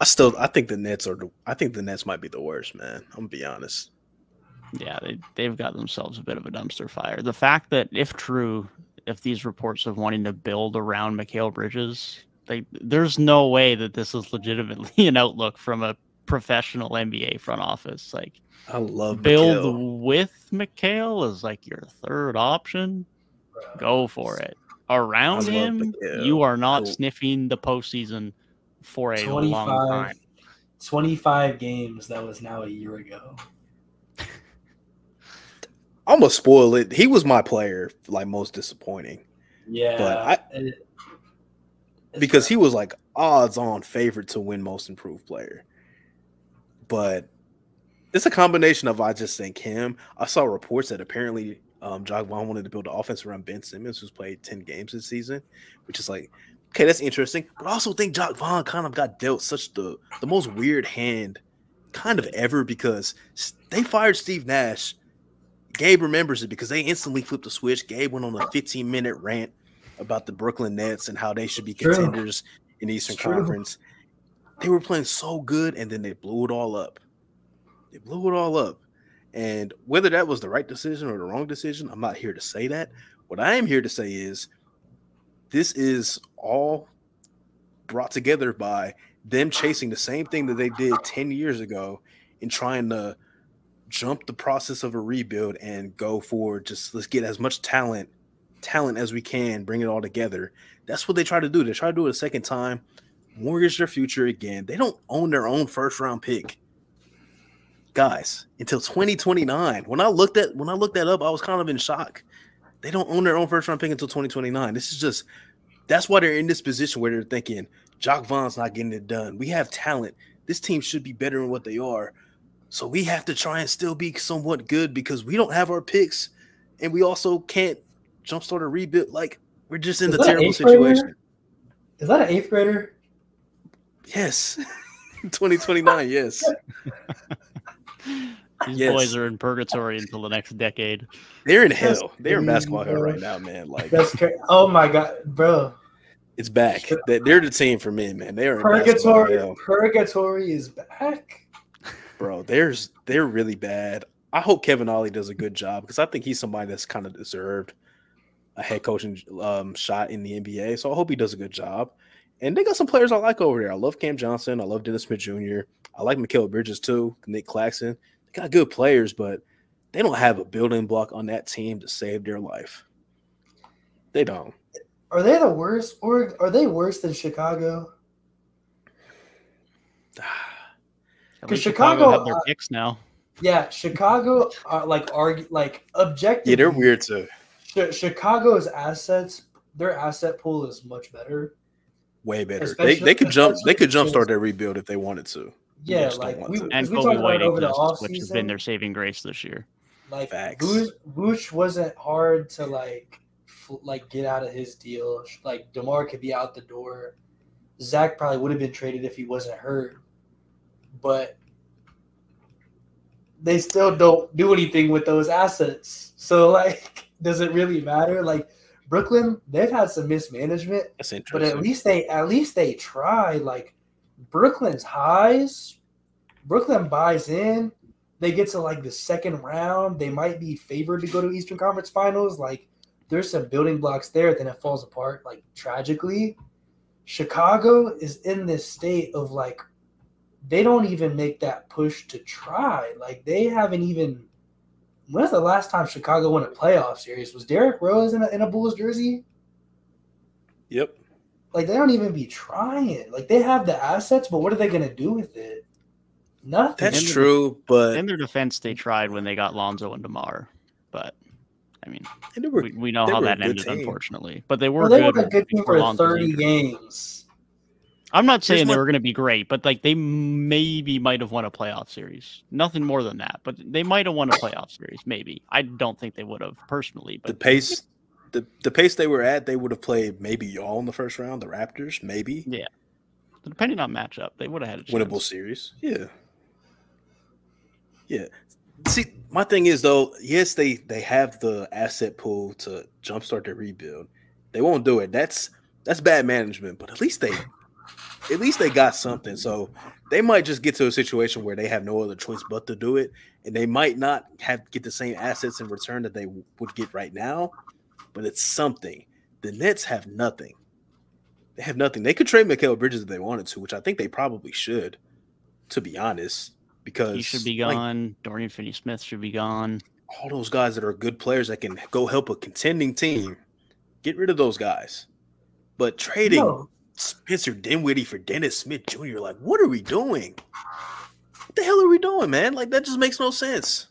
I still I think the Nets are the I think the Nets might be the worst, man. I'm gonna be honest. Yeah, they they've got themselves a bit of a dumpster fire. The fact that if true, if these reports of wanting to build around Mikal Bridges, they there's no way that this is legitimately an outlook from a professional NBA front office. Like I love build Mikal. with Mikal is like your third option. Go for it. Around him, Mikal. you are not sniffing the postseason for a long 25, time. 25 games. That was now a year ago. I'm gonna spoil it. He was my player, like most disappointing. Yeah, But I- it- it's because he was like odds on favorite to win most improved player. But it's a combination of I just think him. I saw reports that apparently um Jacque Vaughn wanted to build an offense around Ben Simmons, who's played 10 games this season, which is like, okay, that's interesting. But I also think Jacque Vaughn kind of got dealt such the the most weird hand kind of ever because they fired Steve Nash. Gabe remembers it because they instantly flipped the switch. Gabe went on a 15 minute rant about the Brooklyn Nets and how they should be It's true. contenders in the Eastern true. Conference. They were playing so good and then they blew it all up. They blew it all up. And whether that was the right decision or the wrong decision, I'm not here to say that. What I am here to say is this is all brought together by them chasing the same thing that they did 10 years ago and trying to jump the process of a rebuild and go for just let's get as much talent talent as we can bring it all together. That's what they try to do. They try to do it a second time mortgage their future again. They don't own their own first round pick. Guys until 2029 when i looked at when i looked that up i was kind of in shock they don't own their own first round pick until 2029 this is just that's why they're in this position where they're thinking Jacque Vaughn's not getting it done. We have talent. This team should be better than what they are. So we have to try and still be somewhat good because we don't have our picks and we also can't jumpstart a rebuild. Like we're just in Is a terrible eighth grader? situation. Is that an eighth grader? Yes. 2029, yes. These Yes. boys are in purgatory until the next decade. They're in That's hell. They're in basketball hell right now, man. Like That's crazy. Oh my god, bro! it's back. They- They're the team for me, man. They are Purgatory, hell. purgatory is back. bro. There's they're really bad. I hope Kevin Ollie does a good job because I think he's somebody that's kind of deserved a head coaching um, shot in the NBA. So I hope he does a good job. And they got some players I like over there. I love Cam Johnson. I love Dennis Smith Jr. I like Mikal Bridges too. Nick Claxton. They got good players, but they don't have a building block on that team to save their life. They don't. Are they the worst, or are they worse than Chicago? At 'Cause least Chicago, have their uh, picks now. Yeah, Chicago are like argue like objective. Yeah, they're weird too. Chicago's assets, their asset pool is much better. Way better. They Especially- they could jump. They could especially jumpstart their rebuild if they wanted to. Yeah, like we, to. 'cause And we Coby talked White it over the exists, which has been their saving grace this year. Like Facts. Vooch, Vooch wasn't hard to like f- like get out of his deal. Like Demar could be out the door. Zach probably would have been traded if he wasn't hurt, but they still don't do anything with those assets. So like, does it really matter? Like Brooklyn, they've had some mismanagement, That's but at least they at least they try. Like Brooklyn's highs, Brooklyn buys in. They get to like the second round. They might be favored to go to Eastern Conference Finals. Like there's some building blocks there. Then it falls apart like tragically. Chicago is in this state of like they don't even make that push to try. Like they haven't even. When's the last time Chicago won a playoff series? Was Derrick Rose in a, in a Bulls jersey? yep. Like they don't even be trying. Like they have the assets, but what are they gonna do with it? Nothing. That's In the- true, but In their defense, they tried when they got Lonzo and Demar, but I mean, were we, we know how that ended, team. unfortunately. But they were well, they good. were a good team for Lonzo's 30 injury. games. I'm not saying Here's they my- were going to be great, but like they maybe might have won a playoff series. Nothing more than that, but they might have won a playoff series. Maybe I don't think they would have personally, But the pace the, the pace they were at, they would have played maybe y'all in the first round, the Raptors, maybe. Yeah, depending on matchup, they would have had a chance. Winnable series. Yeah. Yeah. See, my thing is though, yes, they they have the asset pool to jumpstart their rebuild. They won't do it. That's that's bad management, but at least they at least they got something. So they might just get to a situation where they have no other choice but to do it, and they might not have get the same assets in return that they would get right now, but it's something. The Nets have nothing. They have nothing. They could trade Mikal Bridges if they wanted to, which I think they probably should, to be honest. Because He should be like, gone. Dorian Finney Smith should be gone. all those guys that are good players that can go help a contending team, get rid of those guys. But trading No, Spencer Dinwiddie for Dennis Smith Jr. Like, what are we doing? What the hell are we doing, man? Like, that just makes no sense.